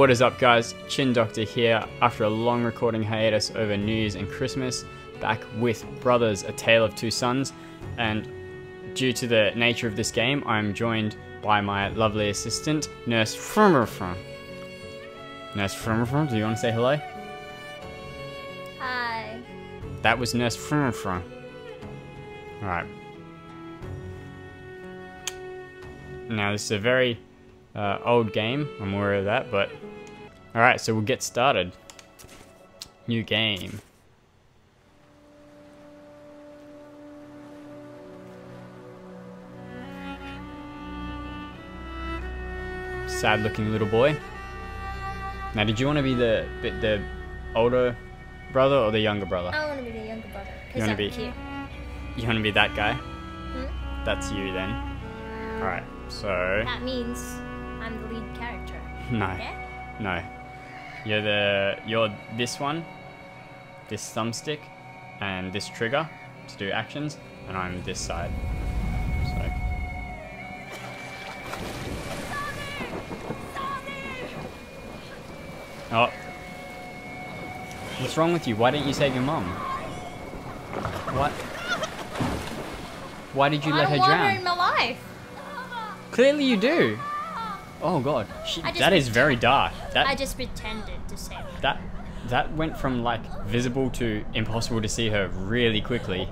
What is up guys? Chin Doctor here after a long recording hiatus over New Year's and Christmas, back with Brothers, A Tale of Two Sons, and due to the nature of this game, I'm joined by my lovely assistant, Nurse Frummerfrum. Nurse Frummerfrum, do you want to say hello? Hi. That was Nurse Frummerfrum. Alright. Now this is a very uh, old game, I'm aware of that, but... Alright, so we'll get started. New game. Sad looking little boy. Now did you want to be the, the, the older brother or the younger brother? I want to be the younger brother. You wanna be- cute. You want to be that guy? Hmm? That's you then. Alright, so... That means I'm the lead character. No. Yeah? No. You're the you're this one, this thumbstick, and this trigger to do actions, and I'm this side. So Oh. What's wrong with you? Why didn't you save your mom? What? Why did you let I her drown? in my life. Clearly you do. Oh god. She, that is very dark. That I just pretended to say her. that that went from like visible to impossible to see her really quickly.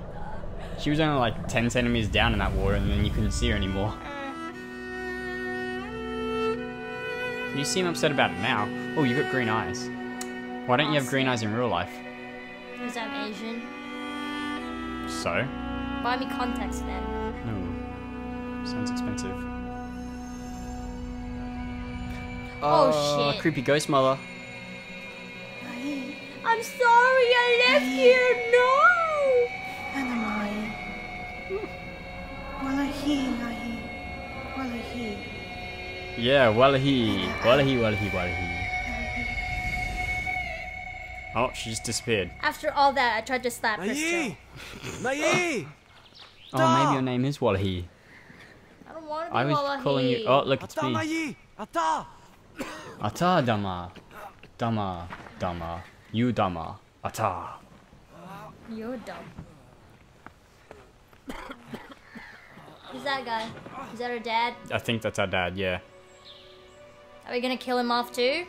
She was only like 10 centimeters down in that water and then you couldn't see her anymore. Uh. You seem upset about it now. Oh, you've got green eyes. Why don't you have green eyes in real life? Because I'm Asian. So? Buy me contacts then. No. Sounds expensive. Oh, oh, shit. Creepy ghost mother. I'm sorry I left you. No. Ano mai? Wallahi, lahi. Wallahi. Yeah, wallahi. Wallahi, wallahi, wallahi. Oh, she just disappeared. After all that, I tried to slap her still. Nai! Nai! Oh, maybe your name is Wallahi. I don't want to be I was Wallahi. calling you. Oh, look, it's Ata me. Nai! Ata! Ata Dama. Dama. Dama. You Dama. Ata. You're dumb. Who's that guy? Is that her dad? I think that's our dad, yeah. Are we gonna kill him off too?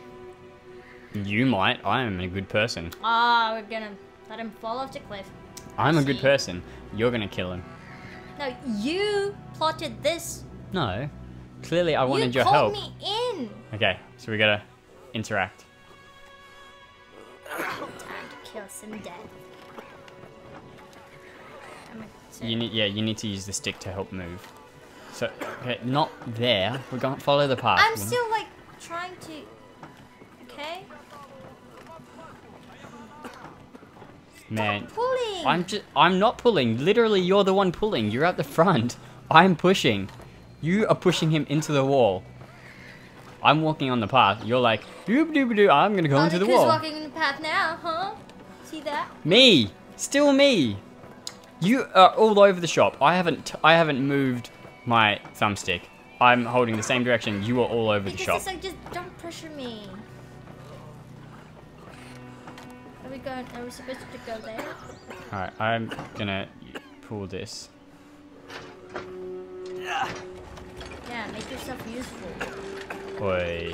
You might. I am a good person. Ah, we're gonna let him fall off the cliff. I'm a good person. You're gonna kill him. No, you plotted this. No. Clearly, I wanted you your help. You called me in. Okay, so we gotta interact. Time to kill some dead. I'm a- so- You need, yeah, you need to use the stick to help move. So, okay, not there. We're gonna follow the path. I'm still like trying to. Okay. Man, Pulling. I'm just I'm not pulling. Literally you're the one pulling. You're at the front. I'm pushing. You are pushing him into the wall. I'm walking on the path. You're like, doop doop doop, I'm gonna go into the wall. walking in the path now, huh? See that? Me! Still me! You are all over the shop. I haven't I haven't moved my thumbstick. I'm holding the same direction. You are all over the Because shop. it's like just don't pressure me. Are we going? Are we supposed to go there? Alright, I'm gonna pull this. Yeah, make yourself useful. Boy.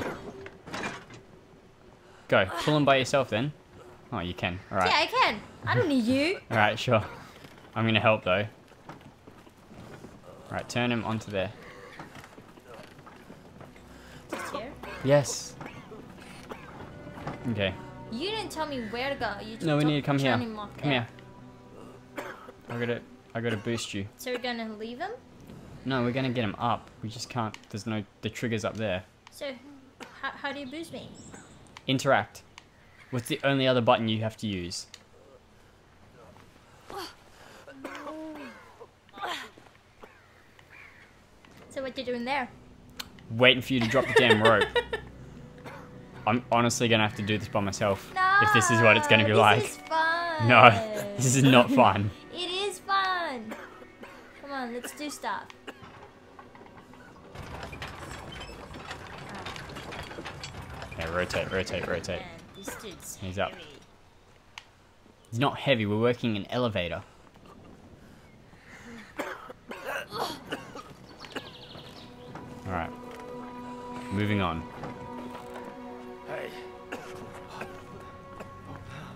Go, pull him by yourself then. Oh, you can. Alright. Yeah, I can. I don't need you. Alright, sure. I'm gonna help though. Alright, turn him onto there. Here. Yes. Okay. You didn't tell me where to go. You just No, we need to come here. turn him off Come there. here. I gotta, I gotta boost you. So we're gonna leave him. No, we're gonna get him up. We just can't. There's no. The trigger's up there. So, how, how do you boost me? Interact. With the only other button you have to use? So what you doing there? Waiting for you to drop the damn rope. I'm honestly gonna have to do this by myself. No. If this is what it's gonna be this like. Is fun. No, this is not fun. It is fun. Come on, let's do stuff. Yeah, rotate, rotate, rotate. Man, He's up. He's not heavy, we're working an elevator. Alright. Moving on. Hey.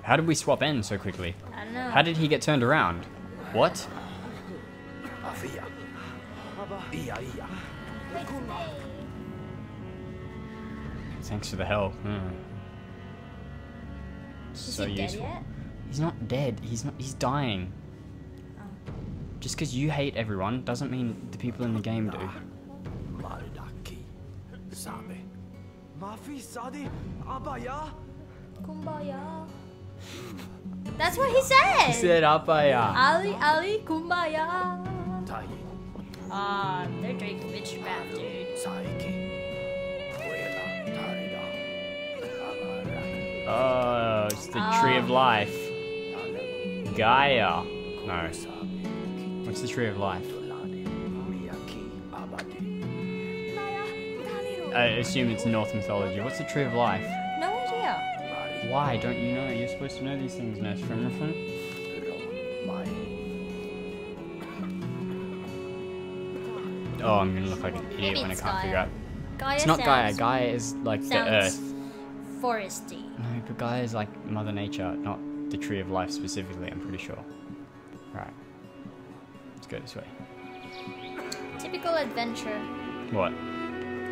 How did we swap ends so quickly? I don't know. How did he get turned around? What? Afia. Iya, iya. Thanks for the help. Hmm. Is So he dead useful. yet? He's not dead. He's not. He's dying. Just because you hate everyone doesn't mean the people in the game do. Maldaki. Sabe. Mafi sadi abaya. Kumbaya. That's what he said. He said Apaya. Ali, Ali, Kumbaya. Tai. Ah, they're drinking witchcraft, dude. Oh, it's the ah. tree of life. Gaia. No. What's the tree of life? Tolani. Miyaki. Abadi. I assume it's Norse mythology. What's the tree of life? No idea. Why don't you know? You're supposed to know these things, Nurse from Oh, I'm gonna look like an idiot when I can't Gaia. figure out. Gaia It's not Gaia. Gaia is like the earth. Foresty. No, but Gaia is like Mother Nature, not the tree of life specifically. I'm pretty sure. Right. Let's go this way. Typical adventure. What?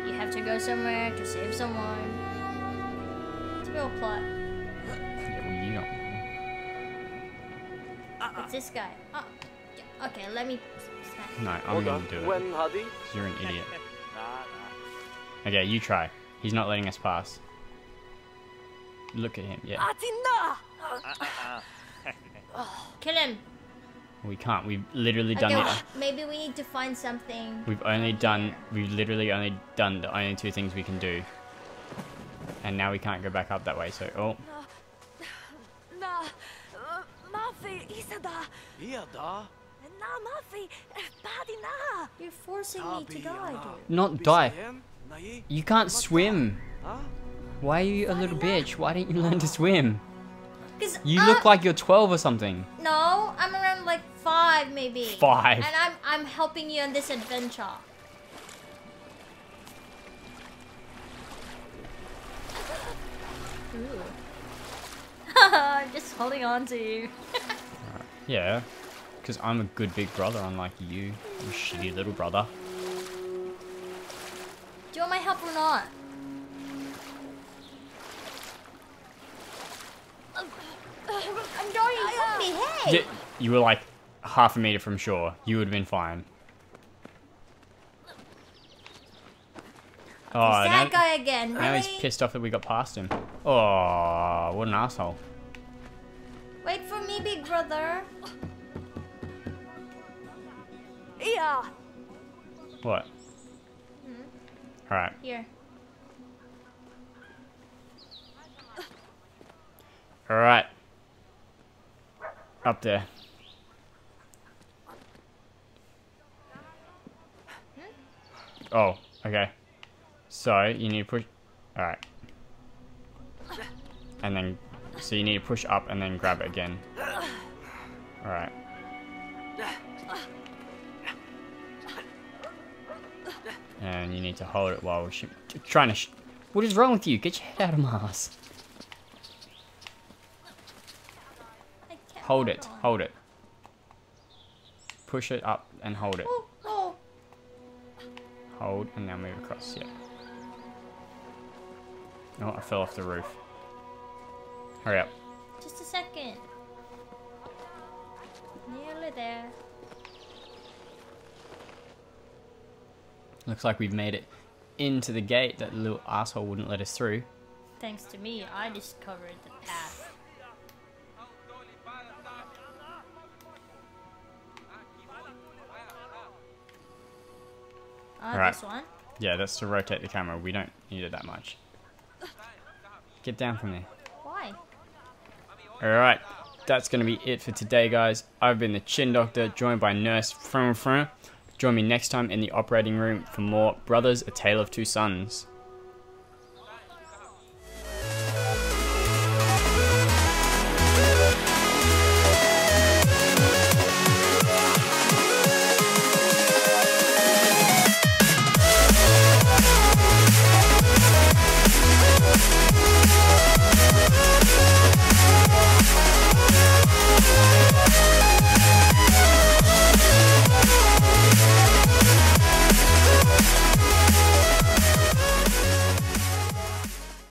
You have to go somewhere to save someone. Typical plot. Yeah, well, you don't. Uh-uh. It's this guy. Oh, yeah, okay, let me. No, I'm gonna do it. When hadi? 'cause You're an idiot. Okay, you try. He's not letting us pass. Look at him. Yeah. Kill him. We can't. We've literally done Okay, it. maybe we need to find something. We've only done. We've literally only done the only two things we can do. And now we can't go back up that way. So, oh, Na, Mafi, Isada, Iya da. na Mafi, Padi na. You're forcing me to die, dude. not die. You can't swim. Ha? Why are you a little bitch? Why didn't you learn to swim? Cause You uh, look like you're 12 or something. no, I'm around like five maybe. Five. And I'm I'm helping you on this adventure. I'm just holding on to you. Yeah, because I'm a good big brother, unlike you, you shitty little brother. Do you want my help or not? I'm going to help me. Hey. You were like half a meter from shore. You would have been fine. Oh, now, that guy again. now he's pissed off that we got past him. Oh, what an asshole. Wait for me, big brother. Yeah. What? Hmm? Alright. Here. Alright. Up there. Eh, oh, okay. So, you need to push... Alright. And then... So you need to push up and then grab it again. Alright. And you need to hold it while she... Trying to... What is wrong with you? Get your head out of my ass. I can't Hold it. Hold it. Push it up and hold it. Hold and now move across. Yeah. Oh, I fell off the roof. Hurry up. Just a second. Nearly there. Looks like we've made it into the gate that little asshole wouldn't let us through. Thanks to me, I discovered the path. Ah, Alright. this one. Yeah, that's to rotate the camera. We don't need it that much. Get down from there. Why? Alright, that's going to be it for today, guys. I've been the Chin Doctor, joined by Nurse Frum Frum. Join me next time in the operating room for more Brothers, A Tale of Two Sons.